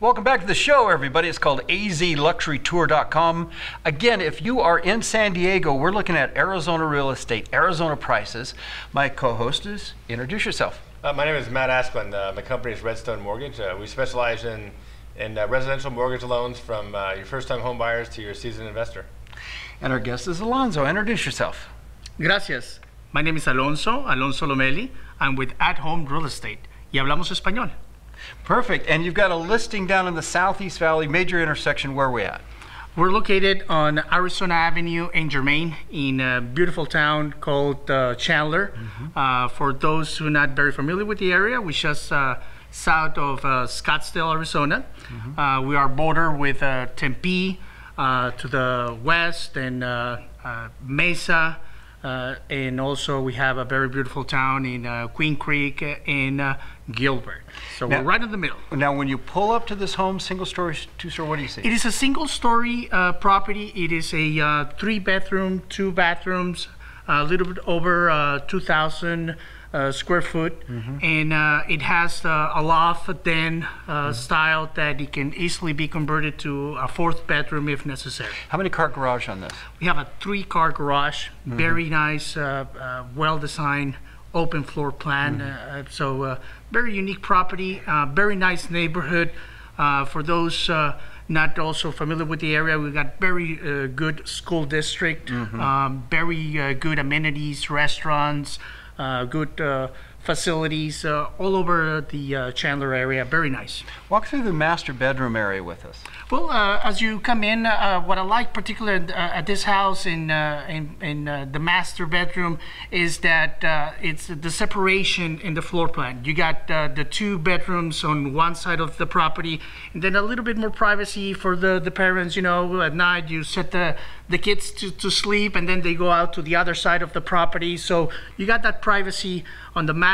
Welcome back to the show, everybody. It's called azluxurytour.com. Again, if you are in San Diego, we're looking at Arizona real estate, Arizona prices. My co host is introduce yourself. Uh, my name is Matt Askland. Uh, my company is Redstone Mortgage. Uh, we specialize in, in uh, residential mortgage loans from uh, your first time home buyers to your seasoned investor. And our guest is Alonso. Introduce yourself. Gracias. My name is Alonso, Alonso Lomeli. I'm with At Home Real Estate. Y hablamos español. Perfect. And you've got a listing down in the Southeast Valley, major intersection. Where are we at? We're located on Arizona Avenue in Germann in a beautiful town called uh, Chandler. Uh, for those who are not very familiar with the area, we're just uh, south of uh, Scottsdale, Arizona. Uh, we are border with uh, Tempe uh, to the west and uh, uh, Mesa. Uh, and also we have a very beautiful town in uh, Queen Creek in uh, Gilbert. So Now- we're right in the middle. Now, when you pull up to this home, single story, two story, what do you see? It is a single story uh, property. It is a uh, three bedroom, two bathrooms, a little bit over uh, 2,000 uh, square foot. And uh, it has uh, a loft den uh, style that it can easily be converted to a fourth bedroom if necessary. How many car garage on this? We have a three car garage, very nice, uh, uh, well designed, open floor plan. Uh, so, uh, very unique property, uh, very nice neighborhood. Uh, for those uh, not also familiar with the area, we've got very uh, good school district, um, very uh, good amenities, restaurants, uh, good uh, facilities uh, all over the uh, Chandler area. Very nice. Walk through the master bedroom area with us. Well, uh, as you come in, uh, what I like particularly uh, at this house in uh, in, in uh, the master bedroom is that uh, it's the separation in the floor plan. You got uh, the two bedrooms on one side of the property, and then a little bit more privacy for the, the parents. You know, at night you set the the kids to, to sleep, and then they go out to the other side of the property. So you got that privacy on the master,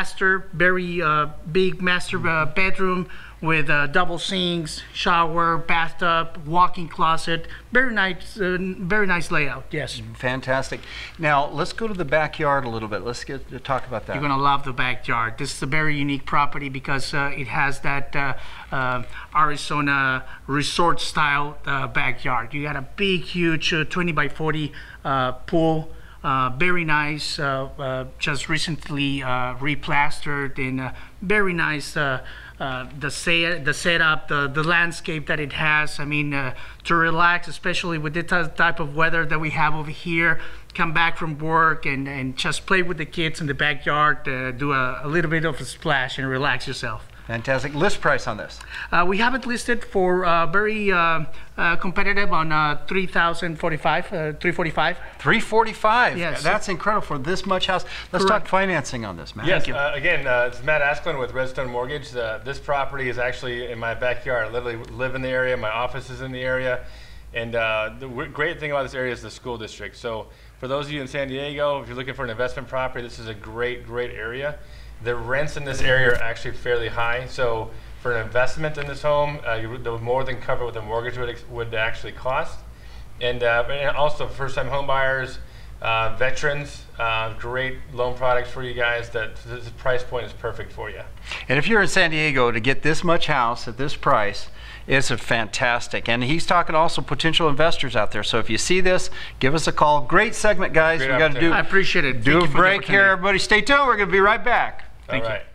very uh, big master uh, bedroom with uh, double sinks, shower, bathtub, walk-in closet. Very nice, uh, very nice layout. Yes, Fantastic. Now, let's go to the backyard a little bit. Let's get to talk about that. you're gonna love the backyard. This is a very unique property because uh, it has that uh, uh, Arizona resort-style uh, backyard. You got a big, huge uh, 20 by 40 uh, pool. Very nice, just recently replastered and very nice. Uh, the set, the setup, the, the landscape that it has. I mean, uh, to relax, especially with the ty- type of weather that we have over here. Come back from work and, and just play with the kids in the backyard. Uh, do a, a little bit of a splash and relax yourself. Fantastic. List price on this. Uh, we have it listed for uh, very uh, uh, competitive on uh, 3045 uh, 345 345. Yes. That's incredible for this much house. Let's talk financing on this, man. Yes, you. uh, again, uh, it's Matt Askland with Redstone Mortgage. Uh, this property is actually in my backyard. I literally live in the area. My office is in the area. And uh, the w- great thing about this area is the school district. So for those of you in San Diego, if you're looking for an investment property, this is a great, great area. The rents in this area are actually fairly high. So for an investment in this home, uh, you would more than cover what the mortgage would, ex- would actually cost. And, uh, and also first-time home buyers, uh, veterans, uh, great loan products for you guys. That this price point is perfect for you. And if you're in San Diego to get this much house at this price, it's a fantastic. And he's talking also potential investors out there. So if you see this, give us a call. Great segment, guys. Great we got to do I appreciate it. do Thank a you for the break here. Everybody, stay tuned. We're going to be right back. Thank All you. right.